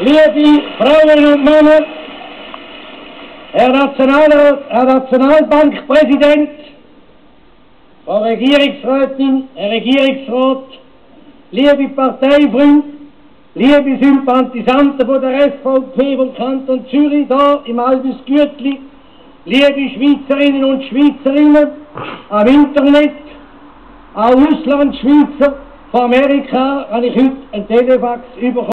liebe Frauen und Männer, Herr, National, Herr Nationalbankpräsident, Frau Regierungsrätin, Herr Regierungsrat, liebe Parteifreunde, liebe Sympathisanten von der SVP vom Kanton Zürich da im Albus Gütli, liebe Schweizerinnen und Schweizerinnen am Internet, auch Auslandschweizer von Amerika habe ich heute einen Telefax bekommen.